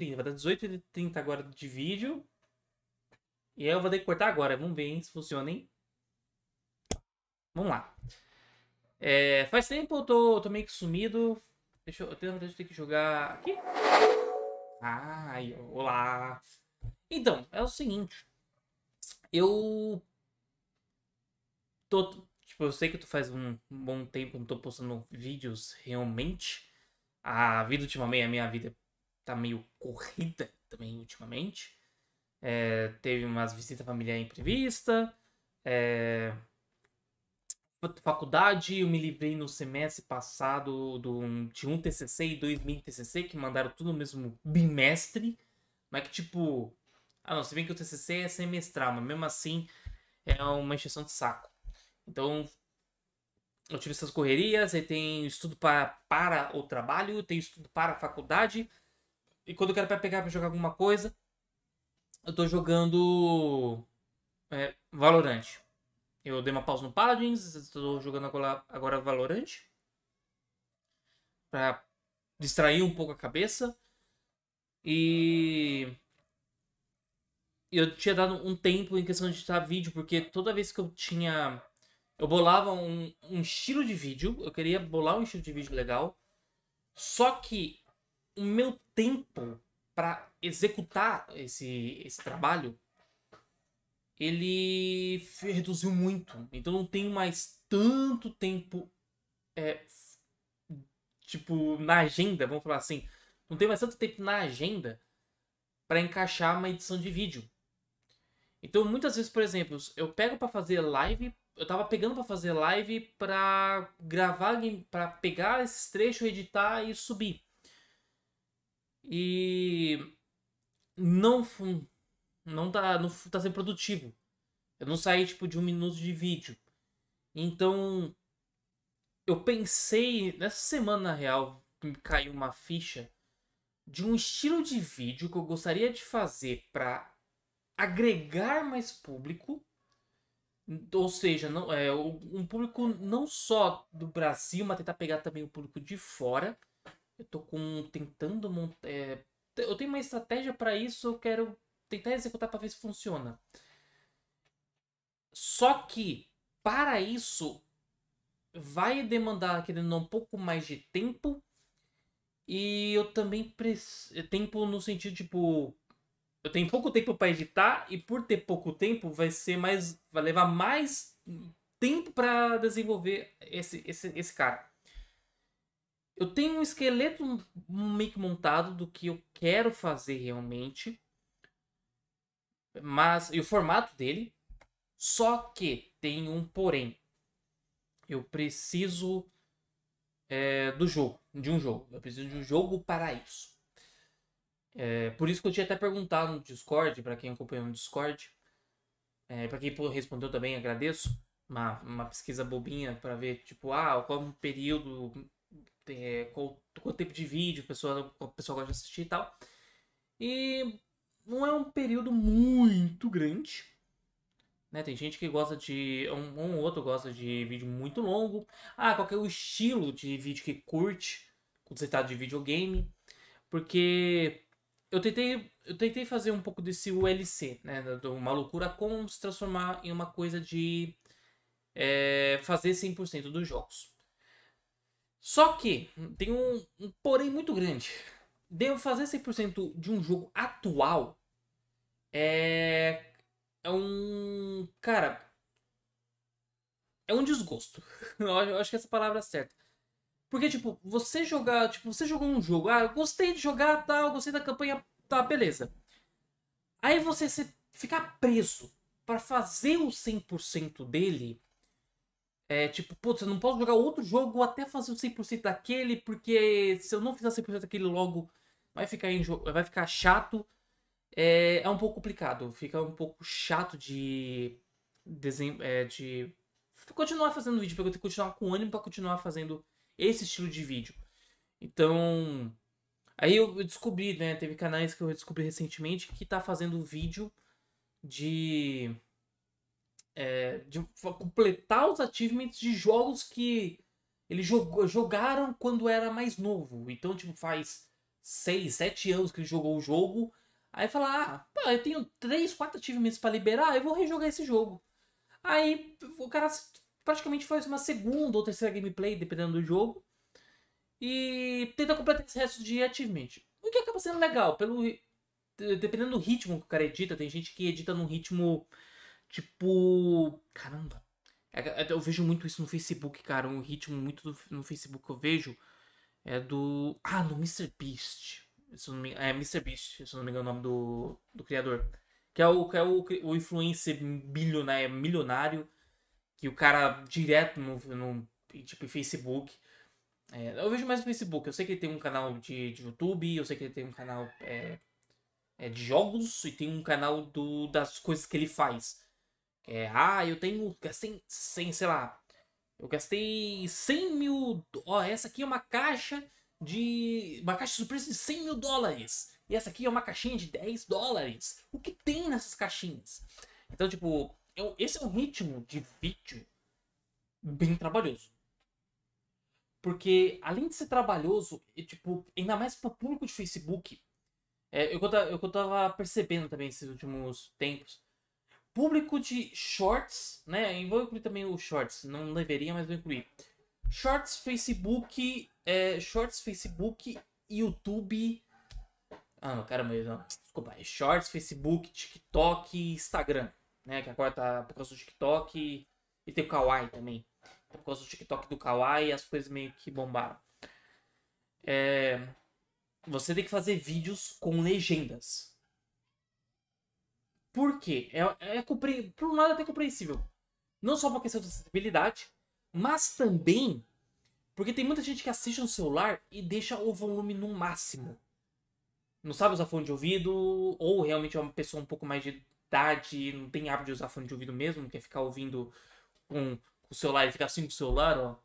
18h30. Vai dar 18h30 agora de vídeo. E aí eu vou ter que cortar agora. Vamos ver hein, se funciona, hein? Vamos lá. É, faz tempo eu tô, tô meio que sumido. Deixa eu, eu tenho vontade de ter que jogar aqui. Ai, olá. Então, é o seguinte. Eu tô, tipo, eu sei que tu faz um bom tempo que não tô postando vídeos realmente. A vida ultimamente, a minha vida tá meio corrida também ultimamente. É, teve umas visitas familiares imprevistas. É, faculdade, eu me livrei no semestre passado do, de um TCC e dois mini TCC, que mandaram tudo no mesmo bimestre. Mas que tipo. Ah, não, se bem que o TCC é semestral, mas mesmo assim é uma encheção de saco. Então, eu tive essas correrias, aí tem estudo para, para o trabalho, tem estudo para a faculdade. E quando eu quero pegar para jogar alguma coisa, eu tô jogando é, Valorant. Eu dei uma pausa no Paladins, estou jogando agora, agora Valorant. Pra distrair um pouco a cabeça. E eu tinha dado um tempo em questão de editar vídeo, porque toda vez que eu tinha. Eu bolava um, um estilo de vídeo, eu queria bolar um estilo de vídeo legal. Só que o meu tempo para executar esse, esse trabalho ele reduziu muito. Então não tenho mais tanto tempo. É, tipo, na agenda, vamos falar assim. Não tenho mais tanto tempo na agenda para encaixar uma edição de vídeo. Então muitas vezes, por exemplo, eu pego para fazer live. Eu tava pegando para fazer live para gravar, para pegar esses trechos, editar e subir. E não não tá, não tá sendo produtivo. Eu não saí tipo de um minuto de vídeo. Então, eu pensei nessa semana na real me caiu uma ficha de um estilo de vídeo que eu gostaria de fazer para agregar mais público, ou seja, não é um público não só do Brasil, mas tentar pegar também o público de fora. Eu tô com tentando montar, é, eu tenho uma estratégia para isso, eu quero tentar executar para ver se funciona. Só que para isso vai demandar querendo um pouco mais de tempo e eu também preciso tempo no sentido tipo eu tenho pouco tempo para editar e por ter pouco tempo vai ser mais vai levar mais tempo para desenvolver esse, esse esse cara. Eu tenho um esqueleto meio que montado do que eu quero fazer realmente. Mas. E o formato dele. Só que tem um porém. Eu preciso é, do jogo. De um jogo. Eu preciso de um jogo para isso. É, por isso que eu tinha até perguntado no Discord, para quem acompanhou no Discord. É, para quem respondeu também, agradeço. Uma, uma pesquisa bobinha para ver, tipo, ah, qual é período é, qual, quanto tempo de vídeo o pessoal, o gosta de assistir e tal. E não é um período muito grande. Né? Tem gente que gosta de. Um, um outro gosta de vídeo muito longo. Ah, qual é o estilo de vídeo que curte quando você tá de videogame. Porque eu tentei, eu tentei fazer um pouco desse ULC, né? Uma loucura como se transformar em uma coisa de é, fazer 100% dos jogos. Só que tem um, um porém muito grande. Devo fazer 100% de um jogo atual é. É um. Cara. É um desgosto. Eu acho que essa palavra é certa. Porque, tipo, você jogar. Tipo, você jogou um jogo. Ah, gostei de jogar tal, gostei da campanha. Tá, beleza. Aí você se, ficar preso para fazer o 100% dele é tipo, putz, eu não posso jogar outro jogo até fazer o 100% daquele, porque se eu não fizer 100% daquele logo, vai ficar, vai ficar chato. É, é um pouco complicado, fica um pouco chato de, é, de continuar fazendo vídeo, porque eu tenho que continuar com ânimo para continuar fazendo esse estilo de vídeo. Então, aí eu descobri, né, teve canais que eu descobri recentemente que tá fazendo vídeo de é, de completar os achievements de jogos que eles jog, jogaram quando era mais novo. Então, tipo, faz 6, 7 anos que ele jogou o jogo. Aí fala, ah, pô, eu tenho 3, 4 achievements pra liberar, eu vou rejogar esse jogo. Aí o cara praticamente faz uma segunda ou terceira gameplay, dependendo do jogo. E tenta completar esse resto de achievement. O que acaba sendo legal, pelo dependendo do ritmo que o cara edita, tem gente que edita num ritmo tipo. Caramba. É, é, eu vejo muito isso no Facebook, cara. Um ritmo muito no Facebook que eu vejo é do. Ah, no Mr. Beast. Não me... É Mr. Beast, se não me engano o nome do, do criador. Que é o, que é o, o influencer bilionário, milionário. Que o cara direto no, no tipo Facebook. É, eu vejo mais no Facebook. Eu sei que ele tem um canal de, de YouTube, eu sei que ele tem um canal é, é, de jogos e tem um canal do, das coisas que ele faz. É, ah, eu tenho. Gastei 100, sei lá. Eu gastei 100 mil. Ó, essa aqui é uma caixa de. Uma caixa surpresa de 100 mil dólares. E essa aqui é uma caixinha de 10 dólares. O que tem nessas caixinhas? Então, tipo, eu, esse é um ritmo de vídeo bem trabalhoso. Porque, além de ser trabalhoso, e, tipo, ainda mais para o público de Facebook, é, eu, eu, eu tava percebendo também esses últimos tempos, público de shorts, né? Vou incluir também os shorts, não deveria, mas vou incluir. Shorts, Facebook, é, Shorts, Facebook, YouTube. Ah, não, caramba, não. Desculpa, é Shorts, Facebook, TikTok Instagram, né? Que agora tá por causa do TikTok e tem o Kawaii também. Por causa do TikTok do Kawaii, as coisas meio que bombaram. É... Você tem que fazer vídeos com legendas. Por quê? É, é compre... Por um lado, é até compreensível. Não só por questão de acessibilidade, mas também porque tem muita gente que assiste no celular e deixa o volume no máximo. Não sabe usar fone de ouvido, ou realmente é uma pessoa um pouco mais de idade, não tem hábito de usar fone de ouvido mesmo, quer ficar ouvindo com o celular e ficar assim com o celular, ó.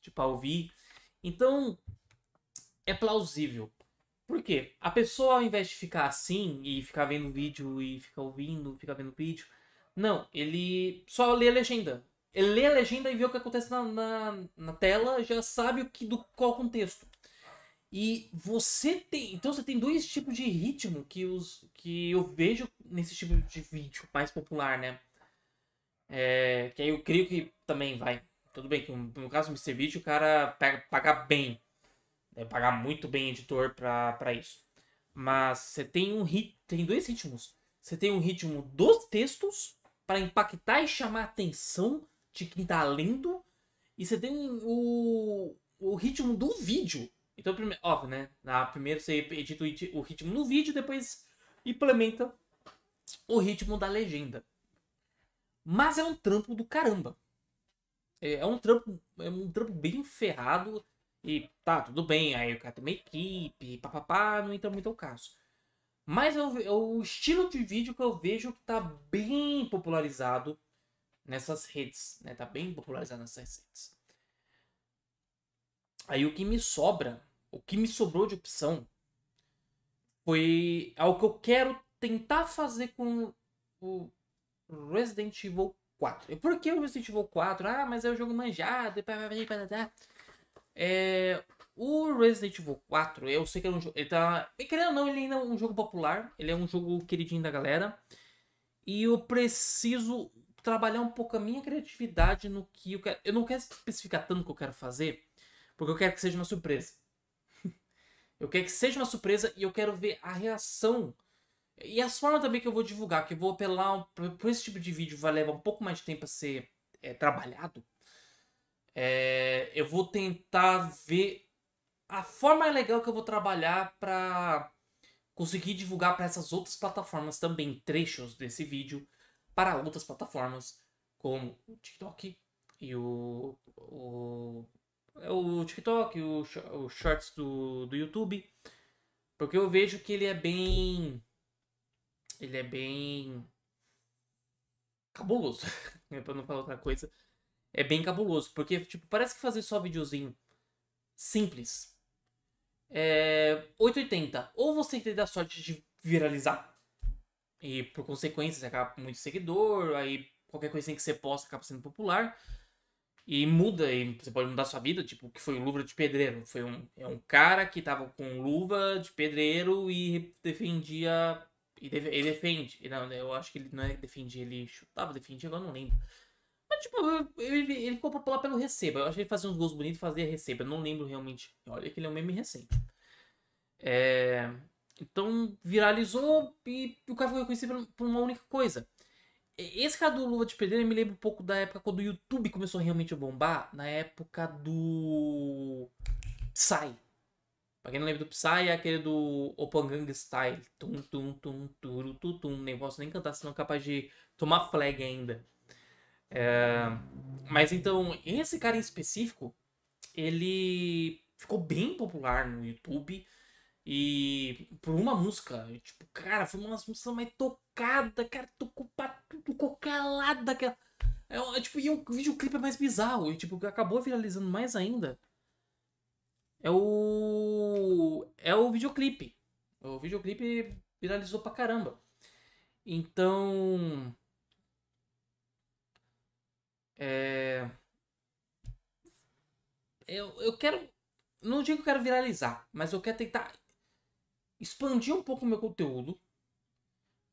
Tipo, a ouvir. Então, é plausível. Por quê? A pessoa, ao invés de ficar assim e ficar vendo vídeo e ficar ouvindo, ficar vendo vídeo, não, ele só lê a legenda. Ele lê a legenda e vê o que acontece na, na, na tela, já sabe o que, do qual contexto. E você tem. Então você tem dois tipos de ritmo que, os, que eu vejo nesse tipo de vídeo mais popular, né? É, que aí eu creio que também vai. Tudo bem que no caso do Mr. Vídeo o cara pega, paga bem. Né? Pagar muito bem editor pra isso. Mas você tem um hit, tem dois ritmos. Você tem um ritmo dos textos para impactar e chamar a atenção de quem tá lendo. E você tem o, o ritmo do vídeo. Então, óbvio, né? Na primeiro você edita o ritmo no vídeo, depois implementa o ritmo da legenda. Mas é um trampo do caramba. É, é um trampo, é um trampo bem ferrado. E tá, tudo bem, aí o cara tem uma equipe, papapá, não entra muito ao caso. Mas é o, estilo de vídeo que eu vejo que tá bem popularizado nessas redes, né? Tá bem popularizado nessas redes. Aí o que me sobra, o que me sobrou de opção foi algo que eu quero tentar fazer com o Resident Evil 4. E por que o Resident Evil 4? Ah, mas é o um jogo manjado. É, o Resident Evil 4, eu sei que é um jogo. Ele tá. Querendo ou não, ele ainda é um jogo popular. Ele é um jogo queridinho da galera. E eu preciso trabalhar um pouco a minha criatividade no que eu quero. Eu não quero especificar tanto o que eu quero fazer, porque eu quero que seja uma surpresa. eu quero que seja uma surpresa e eu quero ver a reação. E as formas também que eu vou divulgar, que eu vou apelar por esse tipo de vídeo, vai levar um pouco mais de tempo a ser é, trabalhado. É, eu vou tentar ver a forma legal que eu vou trabalhar para conseguir divulgar para essas outras plataformas também trechos desse vídeo para outras plataformas, como o TikTok e o, o, é o TikTok, o, o Shorts do, do YouTube. Porque eu vejo que ele é bem. Ele é bem. cabuloso. pra não falar outra coisa. É bem cabuloso. Porque, tipo, parece que fazer só videozinho simples. É 880. Ou você tem a sorte de viralizar e por consequência, você acaba com muito seguidor, aí qualquer coisinha que você posta acaba sendo popular. E muda, e você pode mudar sua vida, tipo, que foi o luva de pedreiro. Foi um, é um cara que tava com luva de pedreiro e defendia. E ele defende. Não, eu acho que ele não é defendia, ele chutava, defendia, agora não lembro. Tipo, ele, ele ficou popular pelo receba. Eu acho que ele fazia uns gols bonitos e fazia receba. Eu não lembro realmente. Olha que ele é um meme recente. É... Então, viralizou e o cara foi conhecido por uma única coisa. Esse cara do Luva de Pedreiro me lembra um pouco da época quando o YouTube começou realmente a bombar. Na época do Psy. Pra quem não lembra do Psy, é aquele do Opangang Style. Tum, tum, tum, tum, tum. Nem posso nem cantar, senão é capaz de tomar flag ainda. É... Mas então, esse cara em específico, ele ficou bem popular no YouTube. E por uma música, tipo, cara, foi uma das músicas mais tocadas, cara, tocou pra tudo, lado daquela. É, é, tipo, e um videoclipe mais bizarro, e tipo, acabou viralizando mais ainda. É o. É o videoclipe. O videoclipe viralizou pra caramba. Então. É. Eu, eu quero. Não digo que quero viralizar, mas eu quero tentar expandir um pouco o meu conteúdo.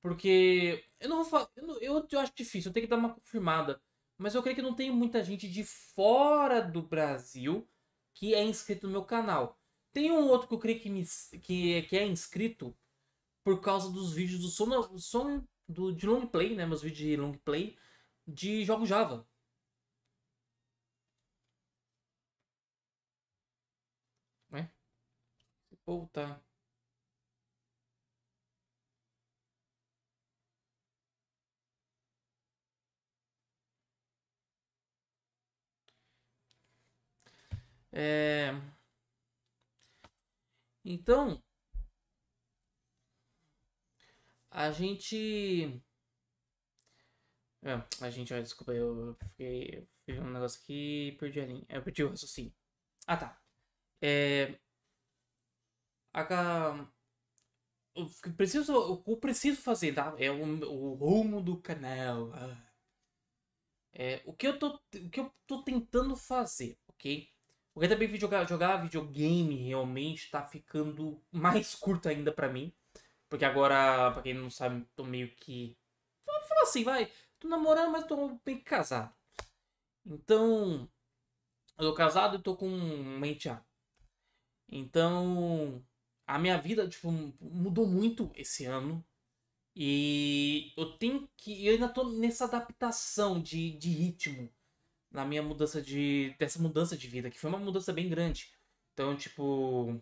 Porque eu não vou falar. Eu, eu, eu, acho difícil, eu tenho que dar uma confirmada. Mas eu creio que não tem muita gente de fora do Brasil que é inscrito no meu canal. Tem um outro que eu creio que, me, que, que é inscrito por causa dos vídeos do som do, de long play, né? Meus vídeos de long play de jogos Java. Né? Tá. É... Então, a gente. É, a gente, ó, desculpa, eu fiquei. Fiz um negócio aqui e perdi a linha. Eu perdi o raciocínio. Ah, tá. É. A. Eu preciso, o que preciso fazer, tá? É o, o rumo do canal. Ah. É, o, que eu tô, o que eu tô tentando fazer, ok? Porque também jogar, jogar videogame realmente tá ficando mais curto ainda para mim. Porque agora, pra quem não sabe, tô meio que. Vou falar assim, vai. Tô namorando, mas tô meio que casado. Então. Eu tô casado e tô com uma enteada. Então. A minha vida, tipo, mudou muito esse ano. E eu tenho que. Eu ainda tô nessa adaptação de, de ritmo na minha mudança de. dessa mudança de vida, que foi uma mudança bem grande. Então, tipo,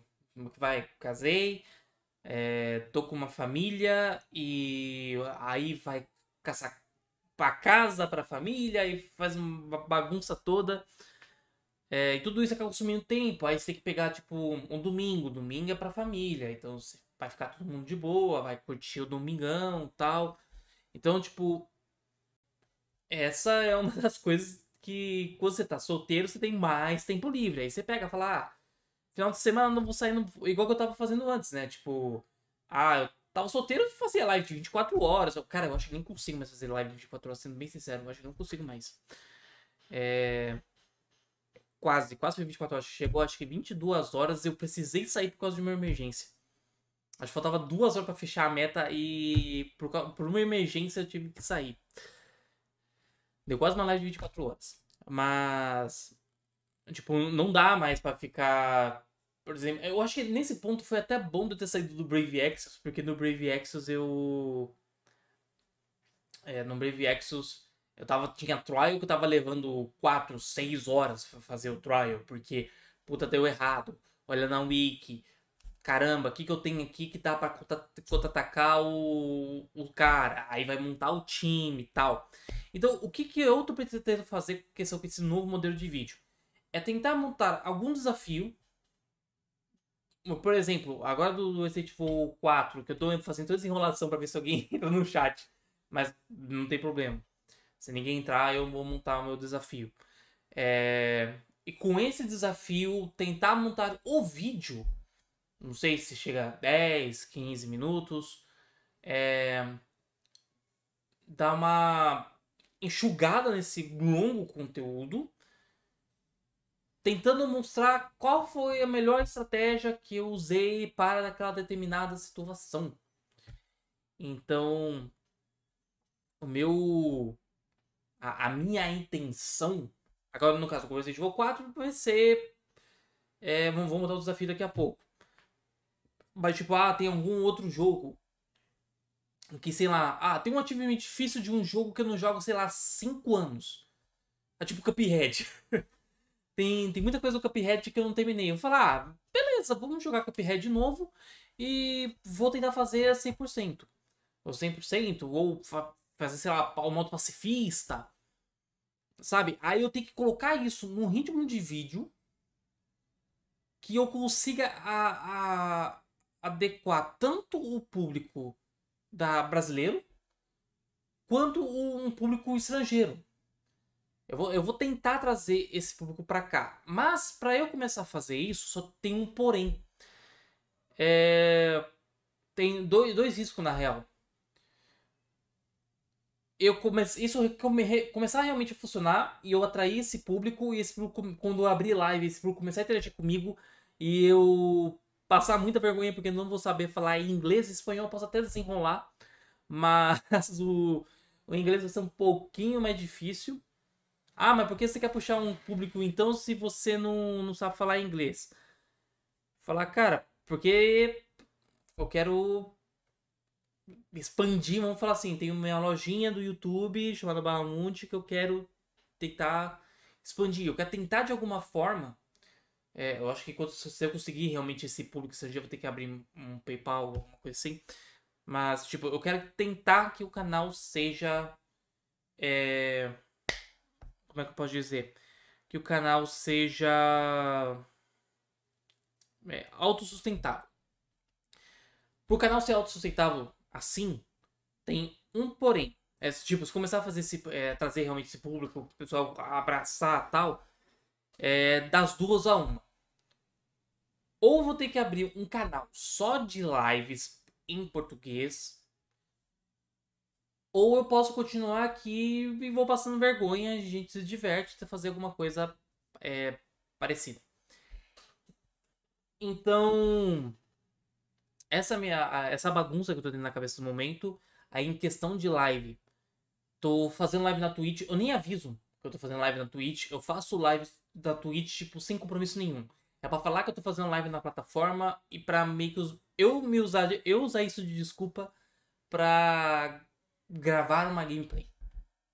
vai, casei, é, tô com uma família e aí vai caçar pra casa, pra família, e faz uma bagunça toda. É, e tudo isso acaba consumindo tempo. Aí você tem que pegar, tipo, um domingo. Domingo é pra família. Então vai ficar todo mundo de boa, vai curtir o domingão tal. Então, tipo, essa é uma das coisas que quando você tá solteiro, você tem mais tempo livre. Aí você pega e fala, ah, final de semana não vou sair no... igual que eu tava fazendo antes, né? Tipo, ah, eu tava solteiro e fazia live de 24 horas. Cara, eu acho que nem consigo mais fazer live de 24 horas, sendo bem sincero, eu acho que não consigo mais. É... Quase, quase foi 24 horas. Chegou acho que 22 horas, eu precisei sair por causa de uma emergência. Acho que faltava duas horas para fechar a meta e por, por uma emergência eu tive que sair. Deu quase uma live de 24 horas. Mas. Tipo, não dá mais para ficar. Por exemplo, eu acho que nesse ponto foi até bom de eu ter saído do Brave Exos, porque no Brave Exos eu. É, no Brave Exos eu tava, tinha trial que eu tava levando 4, 6 horas pra fazer o trial, porque puta deu errado. Olha na wiki, caramba, o que, que eu tenho aqui que dá pra contra-atacar o, o cara? Aí vai montar o time e tal. Então, o que, que eu tô pretendendo fazer com esse, com esse novo modelo de vídeo? É tentar montar algum desafio. Por exemplo, agora do Resident Evil 4, que eu tô fazendo toda essa enrolação pra ver se alguém entra no chat. Mas não tem problema. Se ninguém entrar, eu vou montar o meu desafio. É... E com esse desafio, tentar montar o vídeo. Não sei se chega a 10, 15 minutos. É... Dar uma enxugada nesse longo conteúdo tentando mostrar qual foi a melhor estratégia que eu usei para aquela determinada situação. Então, o meu. A, a minha intenção. Agora, no caso do Resident Evil 4, vai ser. É, vamos, vamos mudar o desafio daqui a pouco. Mas, tipo, ah, tem algum outro jogo. Que, sei lá, ah, tem um achievement difícil de um jogo que eu não jogo, sei lá, 5 anos. É tipo Cuphead. tem, tem muita coisa do Cuphead que eu não terminei. Eu vou falar, ah, beleza, vamos jogar Cuphead de novo e vou tentar fazer 100%. Ou 100%, ou fa fazer, sei lá, o modo pacifista. Sabe? Aí eu tenho que colocar isso num ritmo de vídeo que eu consiga a, a, adequar tanto o público da brasileiro quanto um público estrangeiro. Eu vou, eu vou tentar trazer esse público para cá. Mas para eu começar a fazer isso, só tem um porém. É... Tem dois, dois riscos na real. Eu comece... Isso come... começar realmente a funcionar e eu atrair esse público e esse público, quando eu abrir live, esse público começar a interagir comigo e eu passar muita vergonha porque não vou saber falar inglês e espanhol, posso até desenrolar, mas o, o inglês vai ser um pouquinho mais difícil. Ah, mas por que você quer puxar um público então se você não, não sabe falar inglês? Falar, cara, porque eu quero expandir, vamos falar assim, tem uma lojinha do YouTube chamada Bahamut que eu quero tentar expandir. Eu quero tentar de alguma forma. É, eu acho que quando, se eu conseguir realmente esse público estrangeiro, eu vou ter que abrir um PayPal, alguma coisa assim. Mas, tipo, eu quero tentar que o canal seja. É como é que eu posso dizer? Que o canal seja é, autossustentável. Para o canal ser autossustentável assim, tem um porém. É, tipo, se começar a fazer esse, é, trazer realmente esse público, o pessoal abraçar tal, é, das duas a uma. Ou vou ter que abrir um canal só de lives em português, ou eu posso continuar aqui e vou passando vergonha, a gente se diverte fazer alguma coisa é, parecida. Então, essa minha essa bagunça que eu tô tendo na cabeça no momento, aí em questão de live, tô fazendo live na Twitch, eu nem aviso que eu tô fazendo live na Twitch, eu faço live da Twitch tipo sem compromisso nenhum. É para falar que eu tô fazendo live na plataforma e para meio que eu me usar eu usar isso de desculpa para gravar uma gameplay,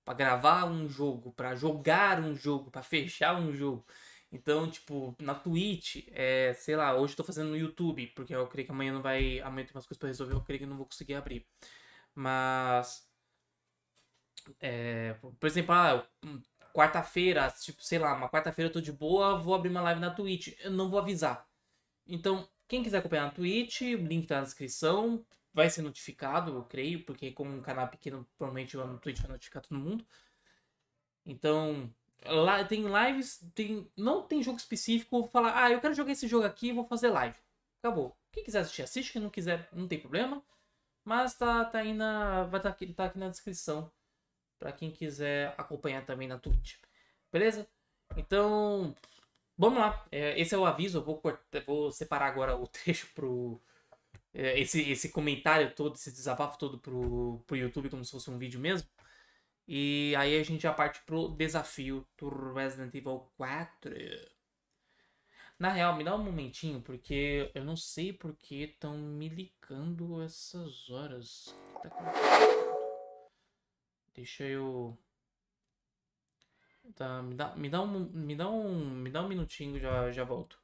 para gravar um jogo, para jogar um jogo, para fechar um jogo. Então, tipo, na Twitch, é, sei lá, hoje eu tô fazendo no YouTube, porque eu creio que amanhã não vai. Amanhã tem umas coisas pra resolver, eu creio que não vou conseguir abrir. Mas. É, por exemplo, ah, quarta-feira, tipo, sei lá, uma quarta-feira eu tô de boa, vou abrir uma live na Twitch. Eu não vou avisar. Então, quem quiser acompanhar na Twitch, o link tá na descrição vai ser notificado, eu creio, porque como um canal pequeno, provavelmente no Twitch vai notificar todo mundo. Então, lá tem lives, tem não tem jogo específico, vou falar, ah, eu quero jogar esse jogo aqui, vou fazer live. Acabou. Quem quiser assistir, assiste, quem não quiser, não tem problema. Mas tá, tá aí na. Vai estar tá aqui, tá aqui na descrição. para quem quiser acompanhar também na Twitch. Beleza? Então. Vamos lá. É, esse é o aviso. Eu vou, cortar, vou separar agora o trecho pro, é, esse, esse comentário todo, esse desabafo todo pro, pro YouTube como se fosse um vídeo mesmo. E aí a gente já parte pro desafio do Resident Evil 4. Na real, me dá um momentinho, porque eu não sei porque estão me ligando essas horas. Tá Deixa eu. Tá, me dá, me dá um, me dá um, me dá um minutinho já já volto.